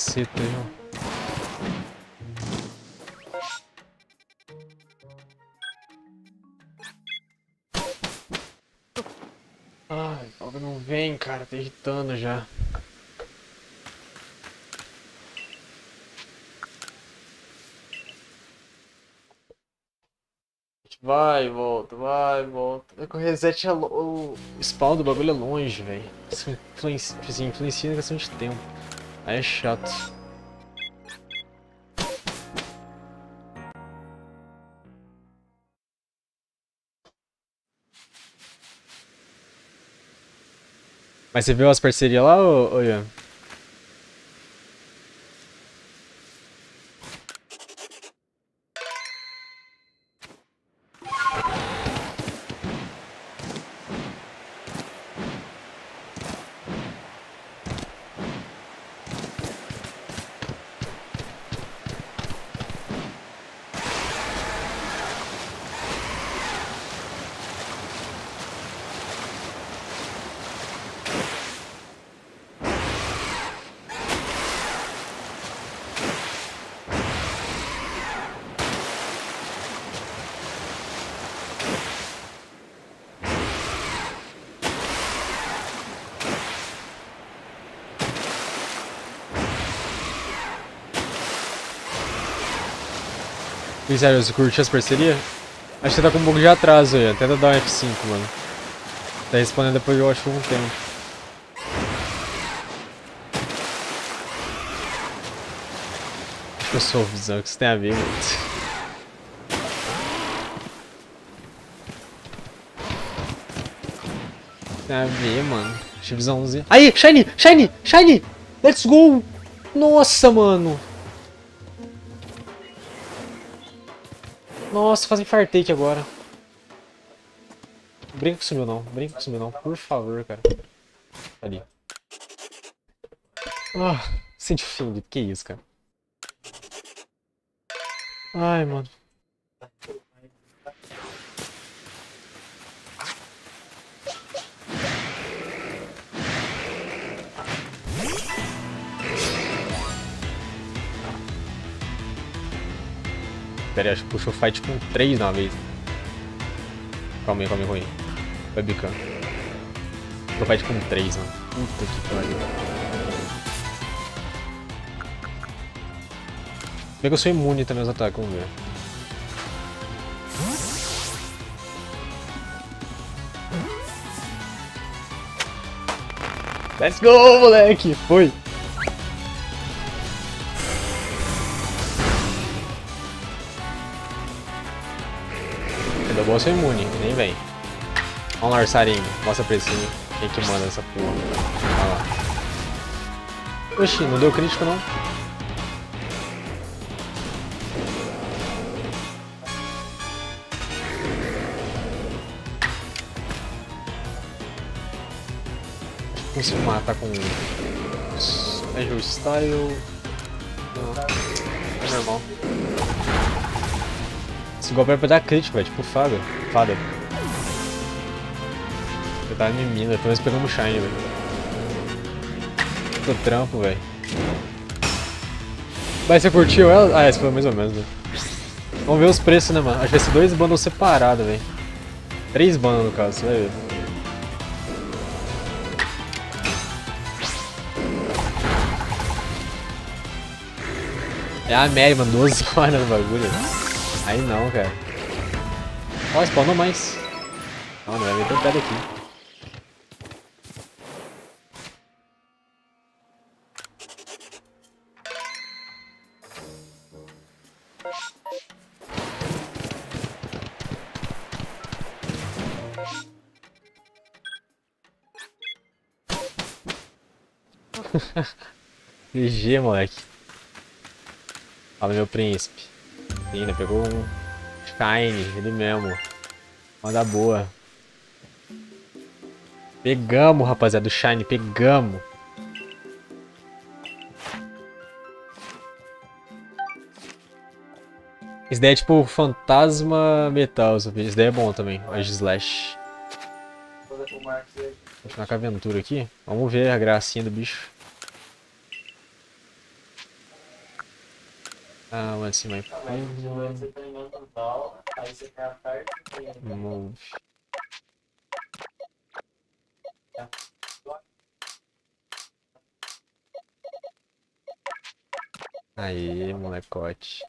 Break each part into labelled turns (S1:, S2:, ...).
S1: Caceta ó. Ai, o não vem, cara, tá irritando já. Vai, volta, vai, volta. É o reset é o spawn do bagulho é longe, velho. Isso influencia, influencia na questão de tempo. É chato. Mas você viu as parcerias lá, ô, ô Ian? E sério, você curtiu as parcerias? Acho que tá com um pouco de atraso aí, tenta dar um F5, mano. Tá respondendo depois eu acho um tempo. Acho que eu sou visão, o que você tem a ver, mano? Tem a ver, mano. Visãozinha. Aí, Shiny! Shiny! Shiny! Let's go! Nossa, mano! Nossa, quase infartei aqui agora. Brinca com isso meu não, brinca com isso meu não, por favor, cara. Ali. Ah, sente fim, que isso, cara. Ai, mano. Pera aí, acho que puxou fight com 3 na vez. Calma aí, calma aí, calma aí. Webcam. Puxou fight com 3, mano. Puta que pariu. Vê que eu sou imune também aos ataques, vamos ver. Let's go, moleque! Foi! Boss é imune, nem vem. Vamos lá, Ursarinho. Mostra pra esse quem que manda essa porra. Olha lá. Oxi, não deu crítico não? Acho que se mata com... Agile Style... Não, é normal. Esse golpe pra dar crítico, velho. Tipo fada. Fada. Eu tava em mina, pelo menos pegamos Shine, velho. Tô trampo, velho. Mas você curtiu ela? Ah, essa foi mais ou menos, né? Vamos ver os preços, né, mano? Acho que vai ser dois bundles separados, velho. Três bundles, no caso, você vai ver. É a média, mano. 12 horas no bagulho. Aí não, cara. Ó, oh, spawnou mais. Não, não vai o pé daqui. GG, moleque. Fala, meu príncipe. Ainda pegou um Shine, ele mesmo. Manda boa. Pegamos, rapaziada, do Shine, pegamos. Esse daí é tipo fantasma metal, sabe? Esse daí é bom também, o Slash. Vou continuar com a aventura aqui. Vamos ver a gracinha do bicho. Ah, lá em cima aí.
S2: Ah, mas de noite você tá indo bala, aí você tem a tarde inteira.
S1: Move. Aí, molecote.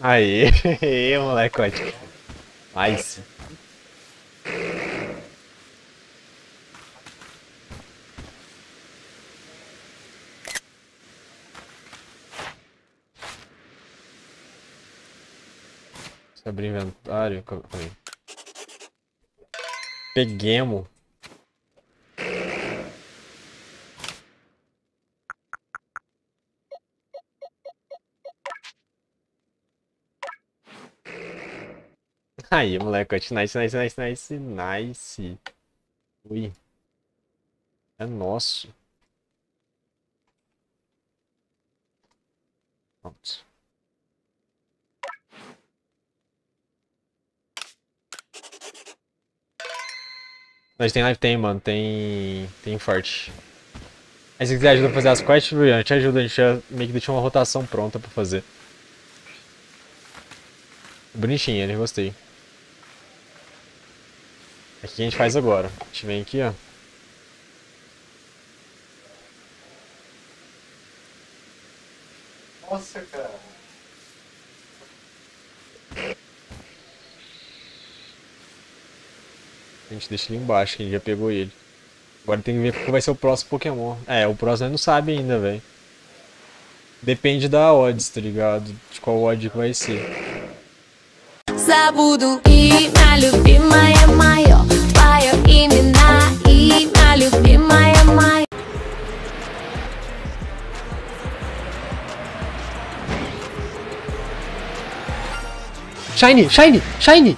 S1: Aí, molecote. Nice. Eu abrir inventário. Calma aí. Peguemos. Aí, moleque, nice, nice, nice, nice, nice. Ui. É nosso. Pronto. Nós tem live? Tem, mano. Tem. Tem forte. Aí se quiser ajuda a fazer as quests, Julian, te ajuda. A gente já meio que deixou uma rotação pronta pra fazer. Bonitinha, ele gostei. É o que a gente faz agora. A gente vem aqui, ó.
S2: Nossa, cara.
S1: A gente deixa ele embaixo, que a gente já pegou ele. Agora tem que ver qual vai ser o próximo Pokémon. É, o próximo a gente não sabe ainda, velho. Depende da odds, tá ligado? De qual odd que vai ser.
S3: Забуду имя любимое мое Твое именно имя любимое мое
S1: Shiny, shiny, shiny!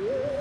S1: Yeah.